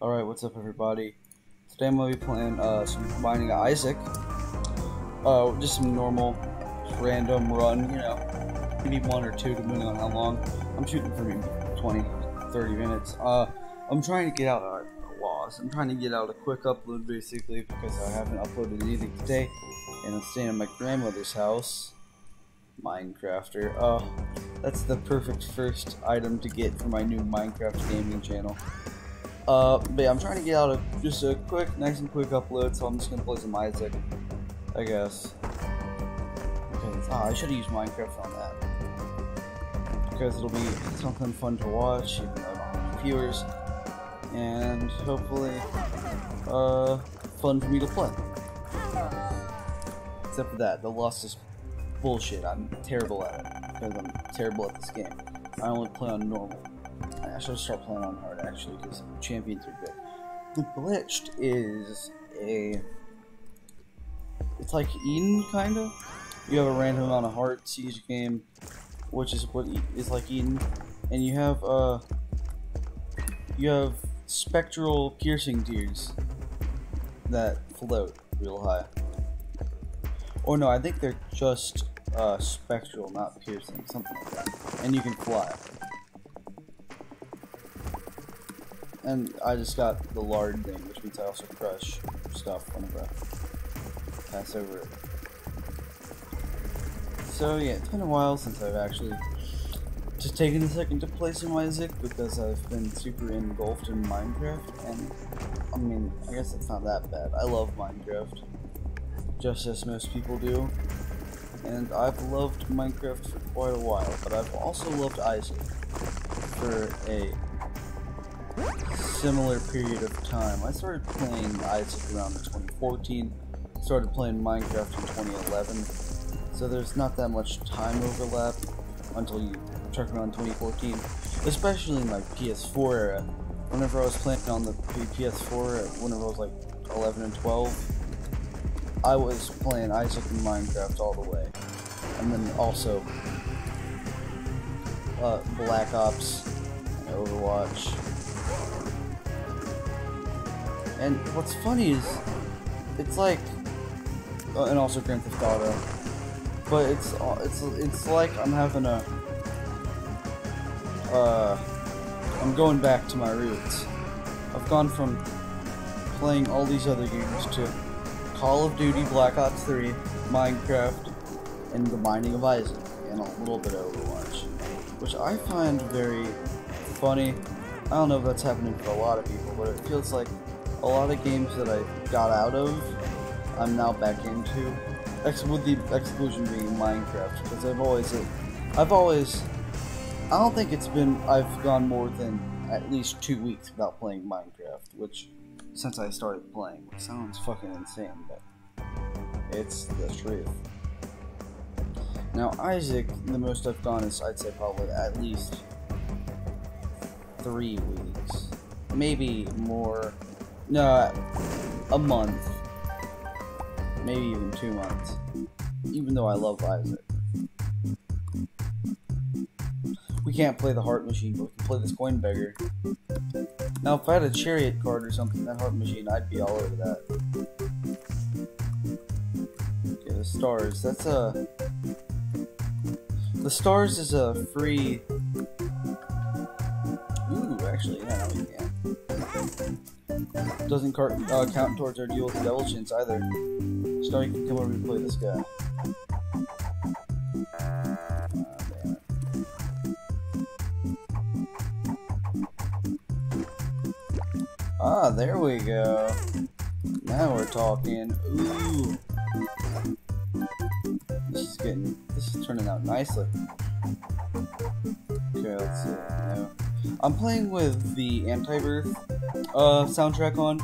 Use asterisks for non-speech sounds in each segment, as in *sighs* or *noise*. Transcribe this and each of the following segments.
Alright, what's up everybody? Today I'm going to be playing uh, some Binding of Isaac. Uh, just some normal, random run, you know. Maybe one or two depending on how long. I'm shooting for maybe 20, 30 minutes. Uh, I'm trying to get out a loss. I'm trying to get out a quick upload basically because I haven't uploaded anything today. And I'm staying at my grandmother's house. Minecrafter. Oh, that's the perfect first item to get for my new Minecraft gaming channel. Uh, but yeah, I'm trying to get out of just a quick, nice and quick upload, so I'm just gonna play some Isaac, I guess. Ah, I should have used Minecraft on that because it'll be something fun to watch, even though I don't have any viewers, and hopefully, uh, fun for me to play. Except for that, the loss is bullshit. I'm terrible at it because I'm terrible at this game. I only play on normal. I should start playing on hard actually because champions are good. The glitched is a. It's like Eden kind of. You have a random amount of hearts each game, which is what is like Eden, and you have uh. You have spectral piercing tears that float real high. Or no, I think they're just uh, spectral, not piercing, something like that. And you can fly. And I just got the lard thing, which means I also crush stuff whenever I pass over it. So yeah, it's been a while since I've actually just taken a second to play some Isaac because I've been super engulfed in Minecraft, and I mean, I guess it's not that bad. I love Minecraft, just as most people do, and I've loved Minecraft for quite a while, but I've also loved Isaac for a similar period of time. I started playing Isaac around 2014, started playing Minecraft in 2011, so there's not that much time overlap until you check around 2014, especially in like PS4 era. Whenever I was playing on the PS4, whenever I was like 11 and 12, I was playing Isaac and Minecraft all the way. And then also uh, Black Ops, and Overwatch, and what's funny is, it's like, uh, and also Grand Theft Auto, but it's uh, it's it's like I'm having a, uh, I'm going back to my roots. I've gone from playing all these other games to Call of Duty, Black Ops 3, Minecraft, and The Binding of Isaac, and a little bit of Overwatch, which I find very funny. I don't know if that's happening for a lot of people, but it feels like lot of games that I got out of, I'm now back into. Ex with the exclusion being Minecraft, because I've always, I've always, I don't think it's been, I've gone more than at least two weeks without playing Minecraft, which, since I started playing, which sounds fucking insane, but it's the truth. Now, Isaac, the most I've gone is, I'd say, probably at least three weeks. Maybe more no, a month. Maybe even two months. Even though I love Isaac. We can't play the heart machine, but we can play this coin beggar. Now, if I had a chariot card or something, that heart machine, I'd be all over that. Okay, the stars. That's a. The stars is a free. Ooh, actually, yeah, we can doesn't uh, count towards our deal with the Devil Chintz either. So you can come over and play this guy. Ah, there we go. Now we're talking. Ooh. This is getting, this is turning out nicely. Okay, let's see. I'm playing with the Antibirth uh, soundtrack on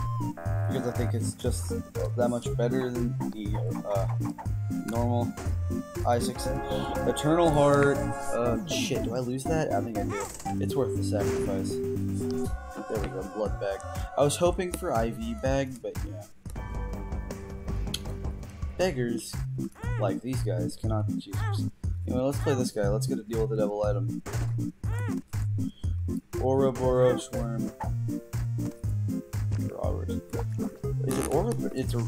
because I think it's just that much better than the uh, normal Isaac's Eternal Heart. Uh, shit, do I lose that? I think I do. It's worth the sacrifice. There we go, blood bag. I was hoping for IV bag, but yeah. Beggars, like these guys, cannot be choosers. Anyway, let's play this guy. Let's get a deal with the devil item. Ouroboros worm. Robbers. Is it Ouroboros? It's a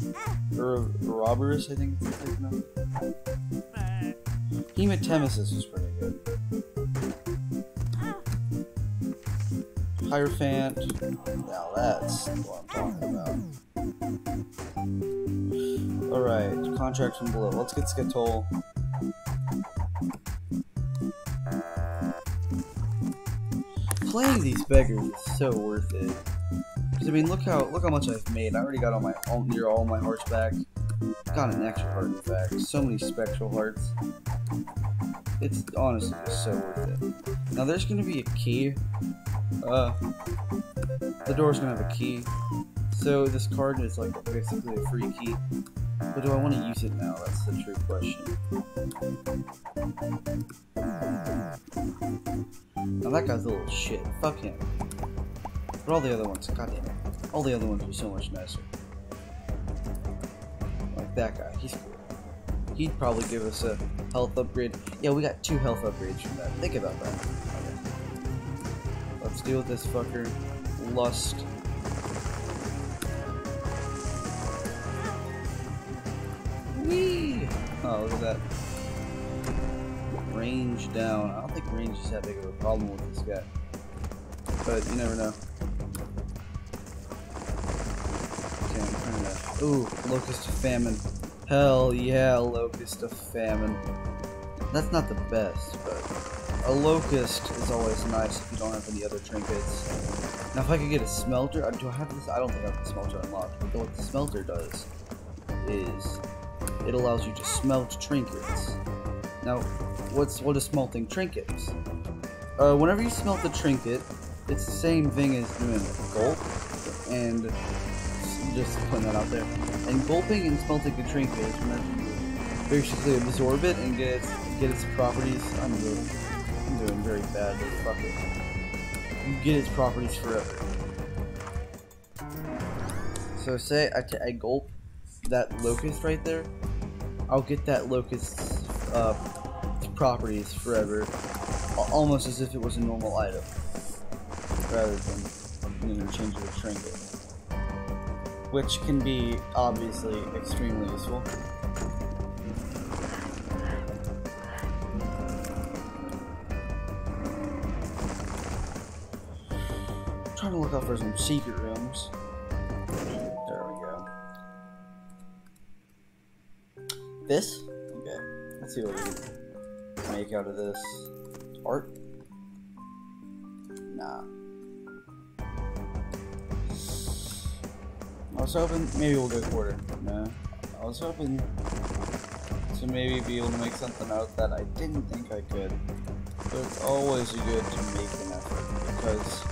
Ouroboros, I think it's the. Hematemesis is pretty good. Hierophant. Now that's what I'm talking about. Alright, contract from below. Let's get Skatole. Playing these beggars is so worth it. Cause I mean, look how look how much I've made. I already got all my all, near all my hearts back. Got an extra heart in fact. So many spectral hearts. It's honestly so worth it. Now there's gonna be a key. Uh, the door's gonna have a key. So this card is like basically a free key. But do I want to use it now? That's the true question. Now that guy's a little shit. Fuck him. But all the other ones, goddamn it. All the other ones were so much nicer. Like that guy, he's cool. He'd probably give us a health upgrade. Yeah, we got two health upgrades from that. Think about that. Let's deal with this fucker. Lust. Whee! Oh, look at that. Range down. I don't think range is that big of a problem with this guy. But you never know. Okay. Ooh, Locust of Famine. Hell yeah, Locust of Famine. That's not the best, but a Locust is always nice if you don't have any other trinkets. Now if I could get a smelter, uh, do I have this? I don't think I have the smelter unlocked, but what the smelter does is it allows you to smelt trinkets. Now, what's what is smelting trinkets? Uh, whenever you smelt a trinket, it's the same thing as doing gulp, and just putting that out there. And gulping and smelting a trinket is whenever you basically absorb it and get get its properties. I'm doing, I'm doing very badly. Fuck it. You get its properties forever. So say I, I gulp that locust right there, I'll get that locust's uh, properties forever, almost as if it was a normal item, rather than you interchangeable trinket, which can be obviously extremely useful. trying to look out for some secret rooms. There we go. This? Okay. Let's see what we can make out of this. Art? Nah. I was hoping maybe we'll go quarter. No. I was hoping to maybe be able to make something out that I didn't think I could. But it's always good to make an effort because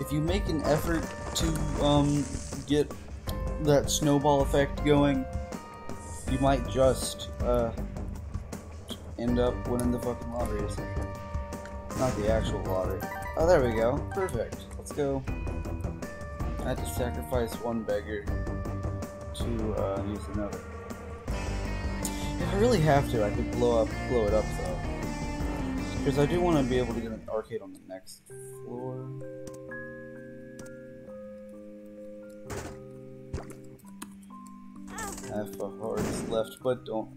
if you make an effort to um, get that snowball effect going, you might just uh, end up winning the fucking lottery or something. Not the actual lottery. Oh, there we go. Perfect. Let's go. I had to sacrifice one beggar to uh, use another. If I really have to, I could blow up, blow it up though, because I do want to be able to get an arcade on the next floor. half a heart left, but don't.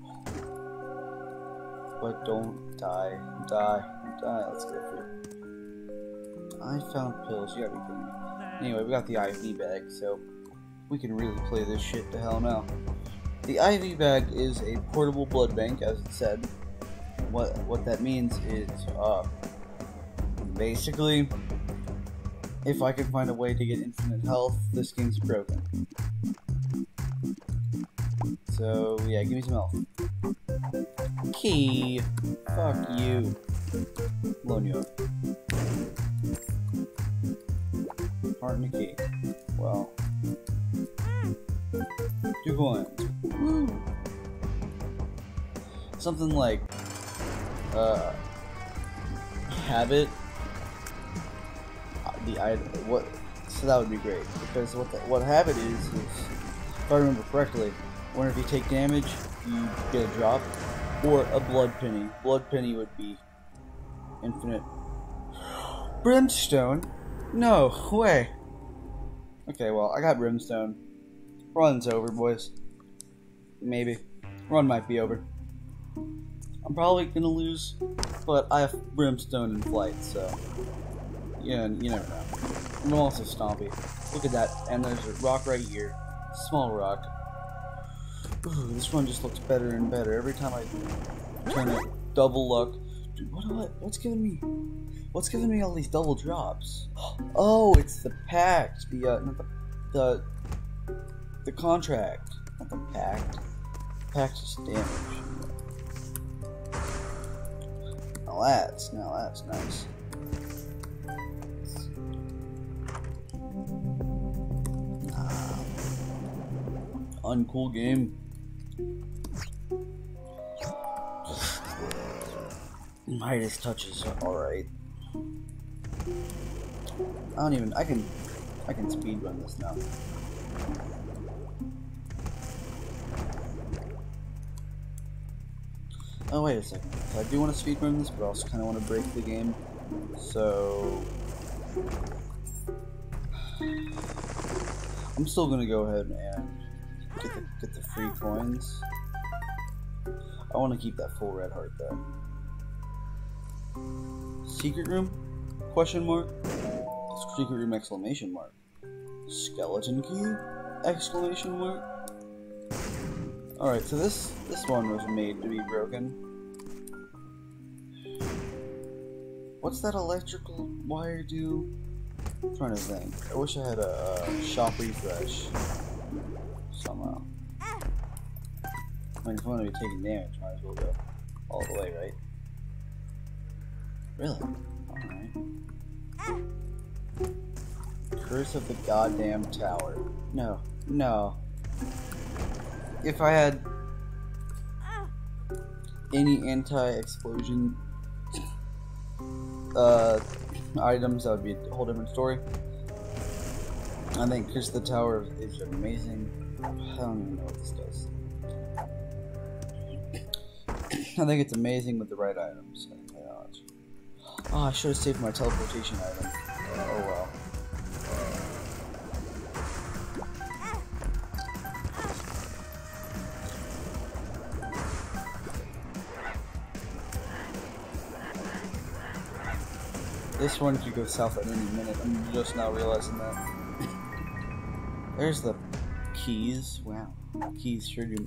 But don't die. Die. Die. Let's go through. I found pills. You gotta be kidding me. Anyway, we got the IV bag, so we can really play this shit to hell now. The IV bag is a portable blood bank, as it said. What what that means is, uh, basically, if I can find a way to get infinite health, this game's broken. So, yeah, give me some health. Key! Fuck you. Loan you up. Heart and a key. Well. Two coins. Woo! Something like, uh, habit. Uh, the item. What? So that would be great because what the, what habit is is, if I remember correctly, Whenever you take damage, you get a drop. Or a blood penny. Blood penny would be infinite. Brimstone? No way. Okay, well, I got brimstone. Run's over, boys. Maybe. Run might be over. I'm probably gonna lose, but I have Brimstone in flight, so yeah, you never know. I'm also Stompy. Look at that, and there's a rock right here. Small rock. Ooh, this one just looks better and better every time I turn it. Double luck. Dude, what what's giving me? What's giving me all these double drops? *gasps* Oh, it's the pact. The uh, the the the contract, not the pact. Pact is damage. Now that's now that's nice. Ah. Uncool game. Midas touches alright. I don't even I can I can speed run this now. Oh wait a second. I do want to speed run this, but I also kinda wanna break the game. So *sighs* I'm still gonna go ahead and get the get the free coins. I wanna keep that full red heart though. Secret room? Question mark? Secret room exclamation mark. Skeleton key? Exclamation mark. Alright, so this this one was made to be broken. What's that electrical wire do? I'm trying to think. I wish I had a, a shop refresh somehow. If I'm gonna be taking damage, might as well go all the way, right? Really? Alright. Curse of the goddamn tower. No. No. If I had any anti-explosion uh, items, that would be a whole different story. I think Curse of the Tower is amazing. I don't even know what this does. I think it's amazing with the right items. Oh, I should have saved my teleportation item. Oh well. This one could go south at any minute. I'm just now realizing that. *laughs* There's the keys. Wow. Keys sure do.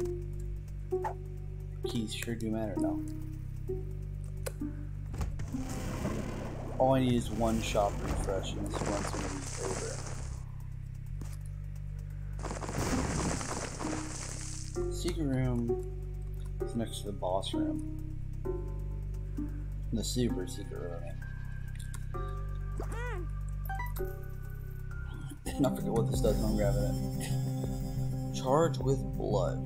Keys sure do matter now. All I need is one shop refresh and this one's gonna be over. Secret room is next to the boss room. The super secret room. Mm. *laughs* I forget what this does when I'm grabbing it. Charge with blood.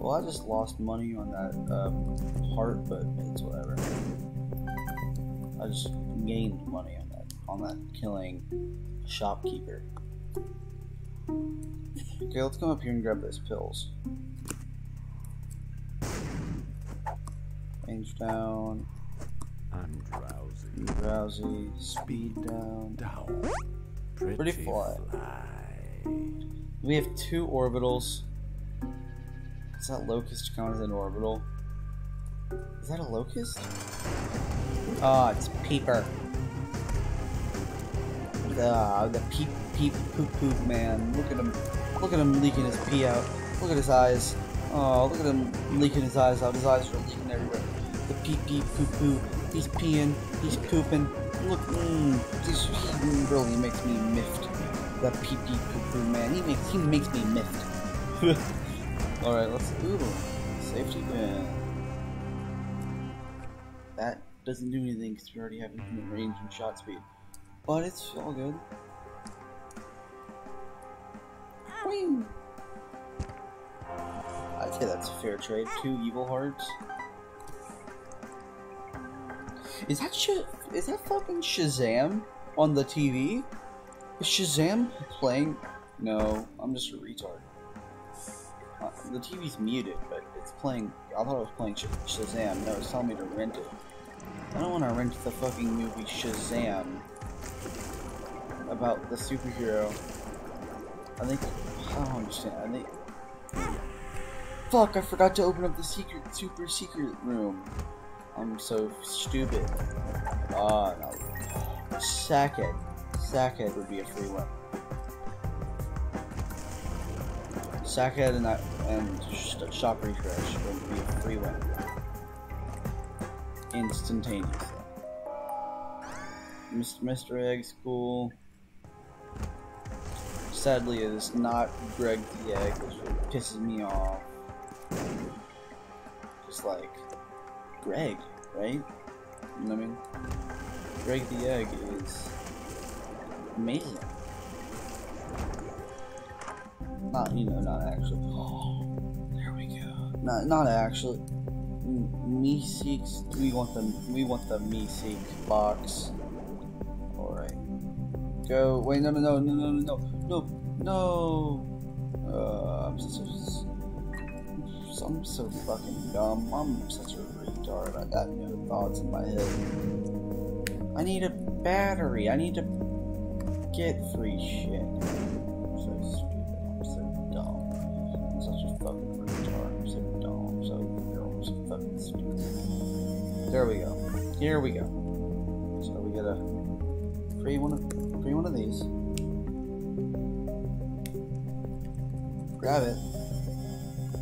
Well, I just lost money on that um, heart, but it's whatever. I just gained money on that on that killing shopkeeper. Okay, let's come up here and grab those pills. Range down. I'm drowsy. Drowsy. Speed down. Down. Pretty, Pretty fly. fly. We have two orbitals. Does that locust count as an orbital? Is that a locust? Ah, oh, it's Peeper. The the peep peep poop poop man. Look at him. Look at him leaking his pee out. Look at his eyes. Oh, look at him leaking his eyes out. His eyes are leaking everywhere. The peep peep poop poop. He's peeing. He's pooping. Look, mm, this really makes me miffed. Peep poop poop man. He makes he makes me miffed. *laughs* Alright, let's. Ooh, safety pin. That doesn't do anything because we already have infinite range and shot speed. But it's all good. Whee! I'd say that's a fair trade. Two evil hearts. Is that sh is that fucking Shazam on the TV? Is Shazam playing? No, I'm just a retard. Uh, the TV's muted, but it's playing. I thought it was playing Sh Shazam. No, it's telling me to rent it. I don't want to rent the fucking movie Shazam about the superhero I think I don't understand. I think Fuck, I forgot to open up the secret super secret room. I'm so stupid. Ah, no. Sackhead. Sackhead would be a free one. Sackhead and and sh shop refresh would be a free win. Instantaneously. Mr. Mr. Egg's cool. Sadly, it is not Greg the Egg, which pisses me off. Just like Greg, right? You know what I mean? Greg the Egg is amazing. Not, you know, not actually. Oh, there we go. Not, not actually. Me seeks. We want the. We want the me seek box. All right. Go. Wait. No. No. No. No. No. No. No. No. Uh, I'm such a. I'm so fucking dumb. I'm such a retard. I got no thoughts in my head. I need a battery. I need to get free shit. I'm so stupid. I'm so dumb. I'm such a fucking retard. I'm so dumb. I'm so I'm so fucking stupid. There we go. Here we go. So we get a free one of free one of these. Grab it.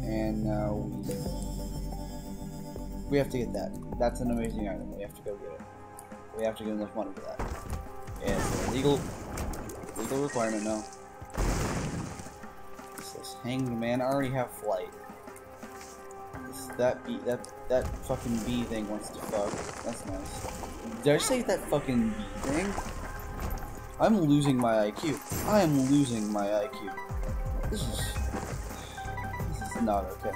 And now we we have to get that. That's an amazing item. We have to go get it. We have to get enough money for that. And a legal requirement now. This says hanged man. I already have flight. That bee that that fucking bee thing wants to fuck. That's nice. Did I say that fucking bee thing? I'm losing my IQ. I am losing my IQ. This is this is not okay.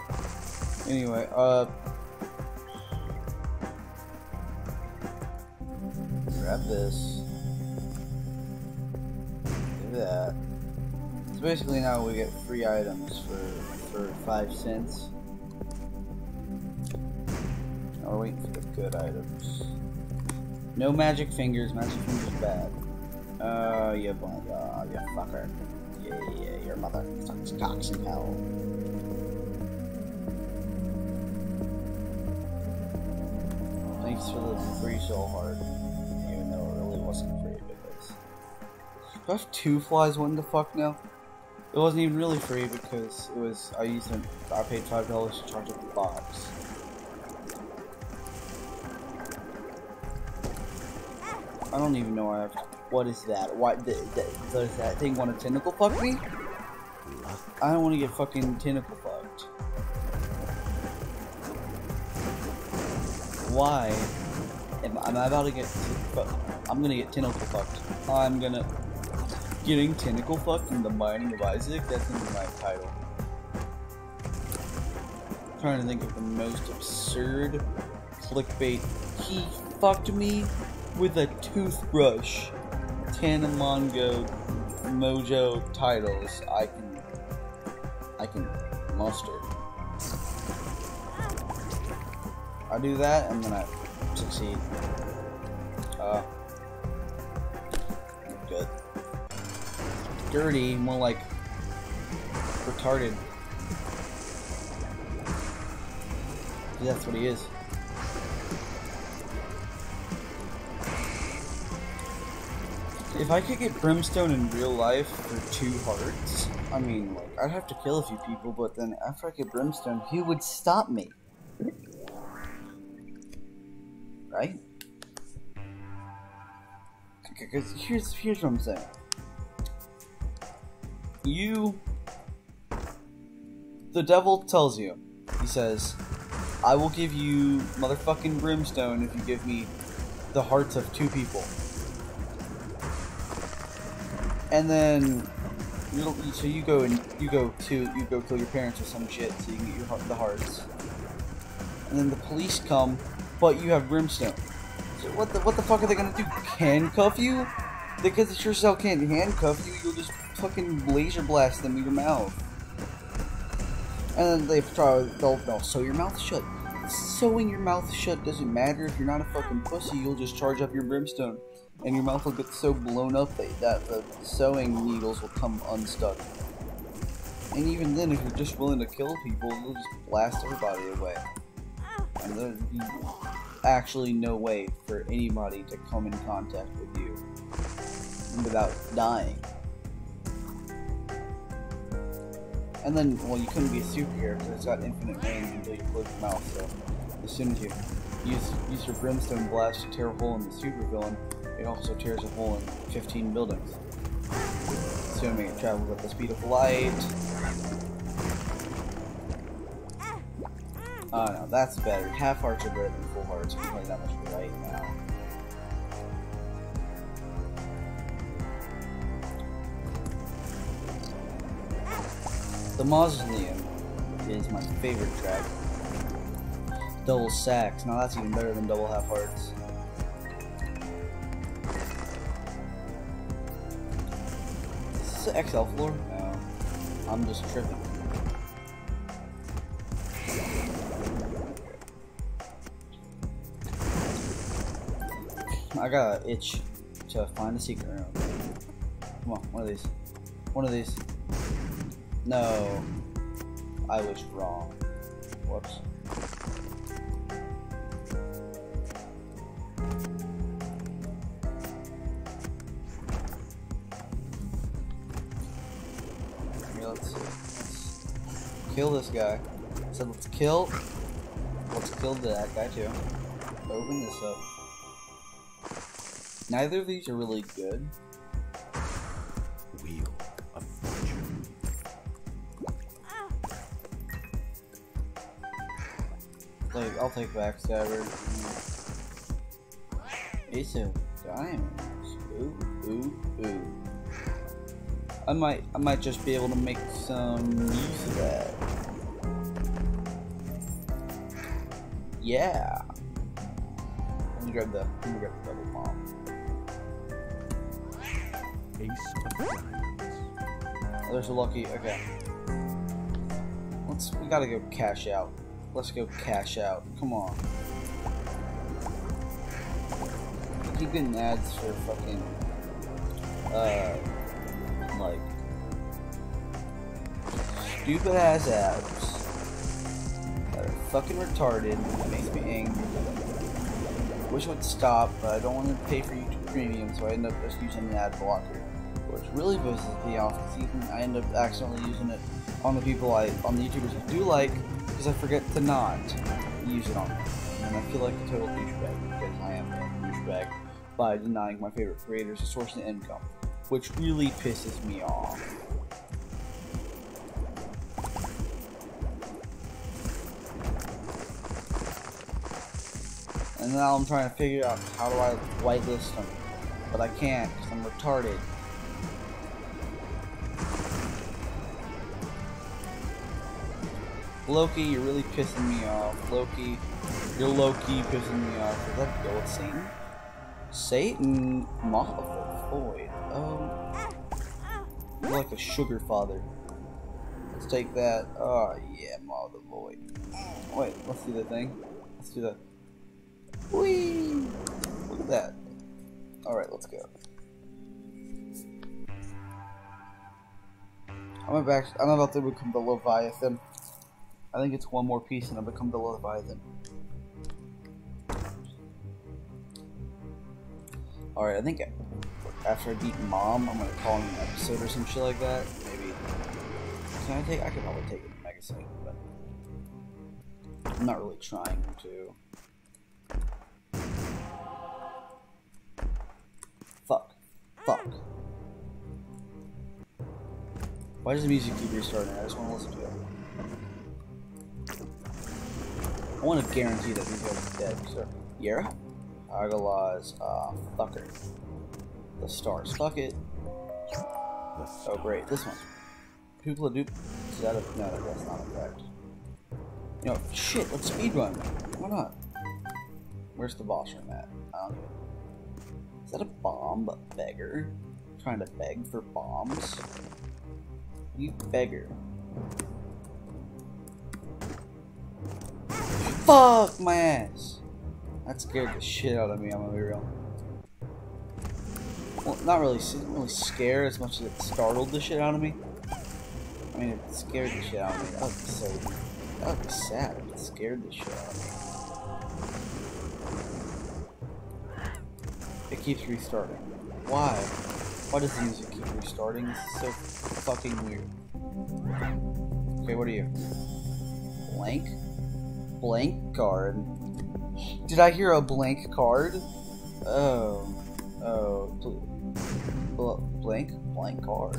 Anyway, uh grab this. Basically now we get free items for for five cents. Now we're waiting for the good items. No magic fingers, magic fingers bad. Uh you blind uh you fucker. Yeah, yeah, your mother sucks cocks in hell. Thanks for the free soul heart even though it really wasn't free because do I have two flies what the fuck now? It wasn't even really free because it was I used them I paid five dollars to charge up the box. I don't even know why I have what is that? Why does that thing want to tentacle fuck me? I don't want to get fucking tentacle fucked. Why am I about to get? I'm gonna get tentacle fucked. I'm gonna getting tentacle fucked in the Binding of Isaac. That's be my title. trying to think of the most absurd clickbait. He fucked me with a toothbrush. Tanamongo Mojo titles I can I can muster. I do that and then I succeed. Dirty, more like retarded. That's what he is. If I could get Brimstone in real life for two hearts, I mean, like, I'd have to kill a few people, but then after I get Brimstone, he would stop me. Right? Okay, Because here's, here's what I'm saying. You... The devil tells you, he says, I will give you motherfucking Brimstone if you give me the hearts of two people. And then, so you go and you go to you go kill your parents or some shit so you can get your the hearts. And then the police come, but you have brimstone. So what the what the fuck are they gonna do? Handcuff you? Because it sure can't handcuff you. You'll just fucking laser blast them in your mouth. And then they try they'll, they'll sew your mouth shut. Sewing your mouth shut doesn't matter if you're not a fucking pussy. You'll just charge up your brimstone and your mouth will get so blown up that, that the sewing needles will come unstuck. And even then, if you're just willing to kill people, you'll just blast everybody away. And there'd be actually no way for anybody to come in contact with you without dying. And then, well, you couldn't be a superhero because it's got infinite range until you close your mouth. So, as soon as you use use your brimstone blast to tear a hole in the supervillain, it also tears a hole in 15 buildings. Assuming it travels at the speed of light. Oh no, that's better. Half hearts are better than full hearts. I'm playing that much right now. The Mausoleum is my favorite track. Double sacks. Now that's even better than double half hearts. Is this an XL floor? No. I'm just tripping. I got an itch to find a secret room. Come on, one of these. One of these. No. I was wrong. Whoops. Let's kill this guy. So let's kill. Let's kill that guy too. Open this up. Neither of these are really good. Like, I'll take Backstabber. Ace of Diamonds. Ooh, ooh, ooh. I might, I might just be able to make some use of that. Yeah. Let me grab the, let me grab the double bomb. Ace of Diamonds. Oh, there's a lucky. Okay. Let's. We gotta go cash out. Let's go cash out. Come on. I keep getting ads for fucking. Uh. Like. Stupid ass ads. That are fucking retarded. That makes me angry. Wish it would stop, but I don't want to pay for YouTube Premium, so I end up just using the ad blocker which really pisses me off because I end up accidentally using it on the people I on the YouTubers I do like because I forget to not use it on them. And I feel like a total douchebag because I am a douchebag by denying my favorite creators a source of income, which really pisses me off. And now I'm trying to figure out how do I whitelist them, but I can't because I'm retarded. Loki, you're really pissing me off. Loki, you're Loki pissing me off. Is that go with Satan? Satan, Mother Void. Um, you're like a sugar father. Let's take that. Oh yeah, Mother Void. Wait, let's do the thing. Let's do the. Whee! Look at that. All right, let's go. I'm I'm about to become the Leviathan. I think it's one more piece and I become the Leviathan. Alright, I think after I beat Mom, I'm gonna call an episode or some shit like that. Maybe. Can I take? I could probably take it in Mega but I'm not really trying to. Fuck. Fuck. Why does the music keep restarting? I just want to listen to it. I want to guarantee that these guys are dead. So, Jera? Hagalaz, uh, fucker. The stars. Fuck it. Oh, great. This one. Hoopla doop. Is that a. No, that's not a fact. You know, shit, let's speedrun. Why not? Where's the boss room at? I don't know. Is that a bomb beggar? Trying to beg for bombs? You beggar. Fuck my ass! That scared the shit out of me, I'm gonna be real. Well, not really, didn't really scare as much as it startled the shit out of me. I mean, it scared the shit out of me. That be so. That be sad it scared the shit out of me. It keeps restarting. Why? Why does the music keep restarting? This is so fucking weird. Okay, what are you? Blank? Blank card. Did I hear a blank card? Oh. Oh. bl- bl- blank? Blank card.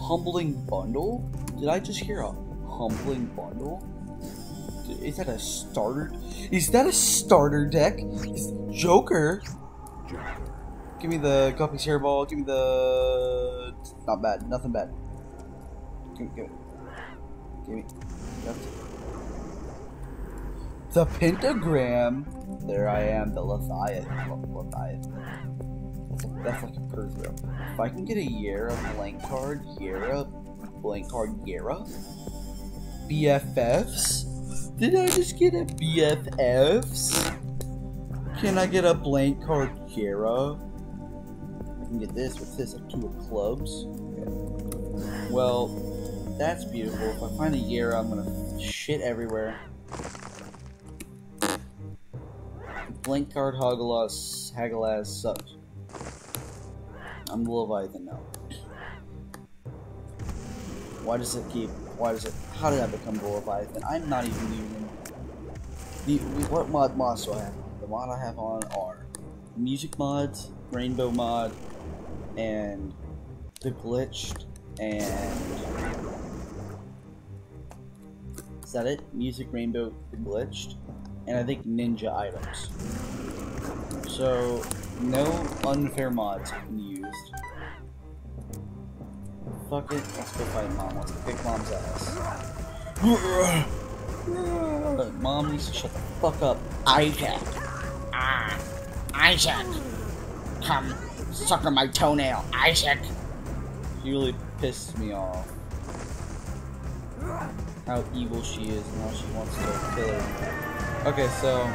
Humbling bundle? Did I just hear a humbling bundle? Is that a starter? Is that a starter deck? Is Joker? Joker. Give me the Guppy's hairball. Give me the. Not bad. Nothing bad. Give me. Give me. Give me. The pentagram. There I am. The Leviathan. Leviathan. That's, a, that's like a Perthro. If I can get a Jera blank card, Jera blank card, Jera. BFFs. Did I just get a BFFs? Can I get a blank card, Jera? I can get this. What's this? A two of clubs. Well, that's beautiful. If I find a Jera, I'm gonna shit everywhere. Blank card Hagalaz Hagalaz sucks. I'm the Leviathan now. Why does it keep why does it how did I become the Leviathan? I'm not even even the what mod mods do I have? The mod I have on are music mods, rainbow mod, and the glitched and is that it? Music rainbow glitched and I think ninja items. So no unfair mods have been used. Fuck it, let's go fight mom. Let's kick mom's ass. Mom needs to shut the fuck up. Isaac. Ah, Isaac. Come, sucker my toenail, Isaac. She really pissed me off. How evil she is and how she wants to kill her. Okay, so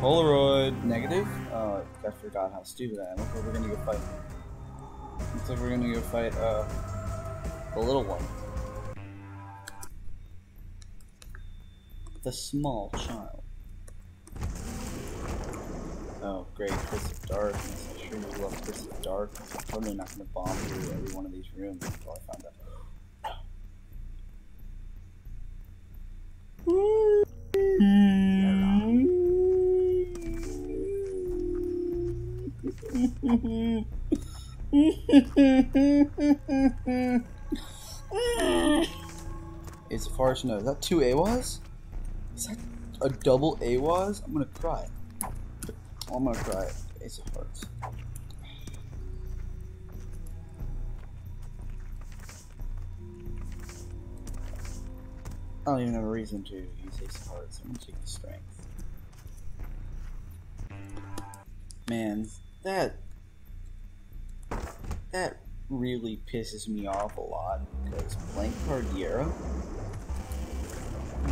Polaroid negative. Oh, I forgot how stupid I am. Okay, we're gonna go fight. Looks like we're gonna go fight uh the little one. The small child. Oh, great, Curse of Darkness. I sure do love Curse of Darkness. I'm totally not gonna bomb through every one of these rooms until I find out. It's a farce. No, is that two AWAs? Is that a double AWAs? I'm gonna cry. I'm gonna cry. Ace of Hearts. I don't even have a reason to use Ace of Hearts. I'm gonna take the strength. Man, that that really pisses me off a lot because blank card Jera.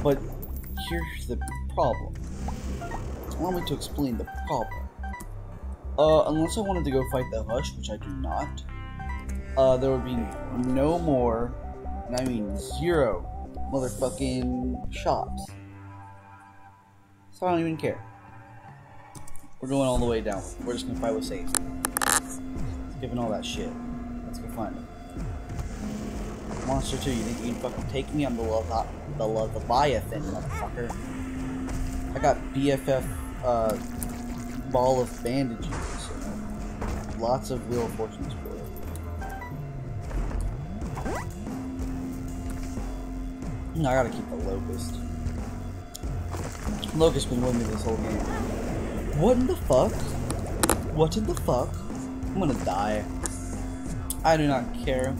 But here's the problem. Allow me to explain the problem. Uh, unless I wanted to go fight the Hush, which I do not, uh, there would be no more, and I mean zero, motherfucking shops. So I don't even care. We're going all the way down. We're just gonna fight with safe. Given all that shit. Let's go find him. Monstro 2, you think you can fucking take me? I'm the Levi- the Leviathan, motherfucker. I got BFF, uh, ball of bandages. and Lots of Wheel of Fortunes for it. No, I gotta keep the Locust. Locust been with me this whole game. What in the fuck? What in the fuck? I'm gonna die. I do not care.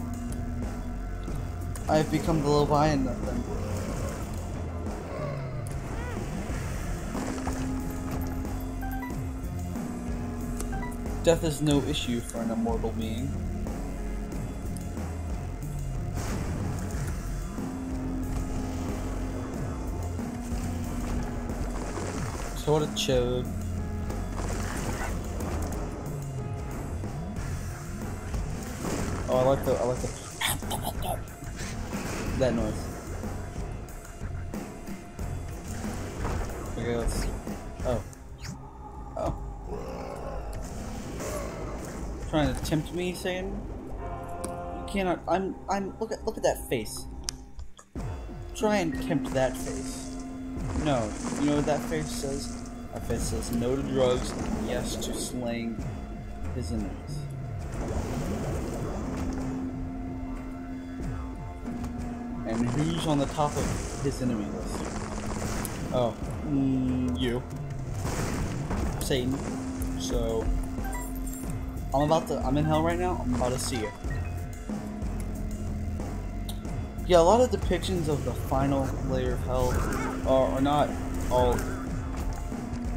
I have become the Leviathan then. Death is no issue for an immortal being. Sort of chode. Oh, I like the I like the That noise. Okay, let's. Oh. Oh. Trying to tempt me, saying you cannot. I'm. I'm. Look at. Look at that face. Try and tempt that face. No. You know what that face says? That face says no to drugs, yes to slaying his enemies. On the top of his enemy list? Oh, mm, you. Satan. So, I'm about to, I'm in hell right now, I'm about to see it. Yeah, a lot of depictions of the final layer of hell are, are not all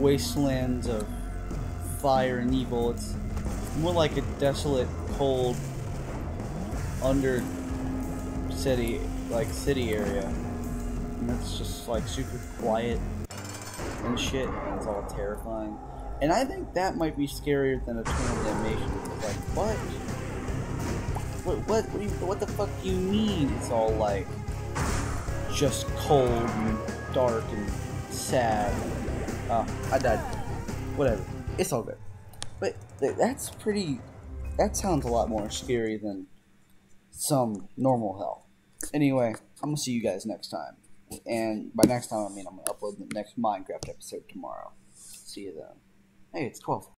wastelands of fire and evil. It's more like a desolate, cold, under city, like city area. And it's just like super quiet and shit, and it's all terrifying. And I think that might be scarier than Eternal Damnation. Like, what? What, what, what, you, what the fuck do you mean it's all like just cold and dark and sad? Oh, I died. Whatever. It's all good. But th- that's pretty. That sounds a lot more scary than some normal hell. Anyway, I'm gonna see you guys next time. And by next time, I mean I'm gonna upload the next Minecraft episode tomorrow. See you then. Hey, it's 12.